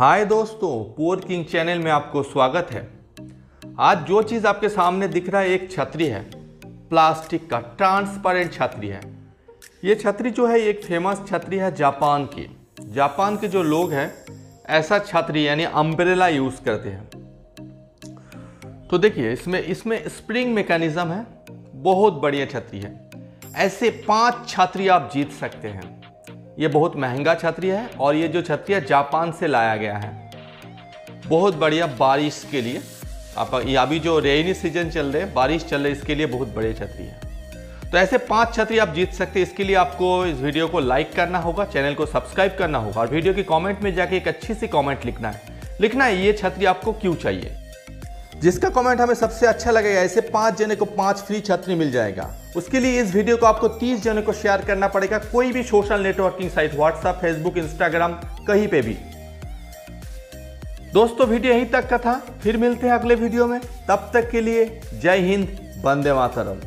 हाय दोस्तों पोर king channel में आपको स्वागत है। आज जो चीज़ आपके सामने दिख रहा है, एक छतरी है। प्लास्टिक का ट्रांसपेरेंट छतरी है। ये छतरी जो है, एक फ़ेमस छतरी है जापान की। जापान के जो लोग हैं, ऐसा छतरी यानी अम्ब्रेला यूज़ करते हैं। तो देखिए, इसमें इसमें स्प्रिंग मैकेनिज्म है। बहुत बढ़िया छतरी है। ऐसे पाँच छतरी आप जीत सकते हैं। ये बहुत महँगा छतरी है और ये जो छतरी है, जापान से लाया गया है। बहुत बढ़िया बारिश के लिए आप अभी जो रेनी सीज़न चल रहे बारिश चल रही है, इसके लिए बहुत बड़ी छतरी है। तो ऐसे पाँच छतरी आप जीत सकते हैं, इसके लिए आपको इस वीडियो को लाइक करना होगा, चैनल को सब्सक्राइब करना होगा, और वीडियो की कमेंट में जाके एक अच्छी सी कमेंट लिखना है। लिखना है, ये छतरी आपको क्यों चाहिए? जिसका कमेंट हमें सबसे अच्छा लगेगा ऐसे पाँच जने को पाँच फ्री छतरी मिल जाएगा। उसके लिए इस वीडियो को आपको तीस जने को शेयर करना पड़ेगा, कोई भी social networking site WhatsApp Facebook Instagram कहीं पे भी। दोस्तों वीडियो यहीं तक का था। फिर मिलते हैं अगले वीडियो में। तब तक के लिए जय हिंद, वंदे मातरम।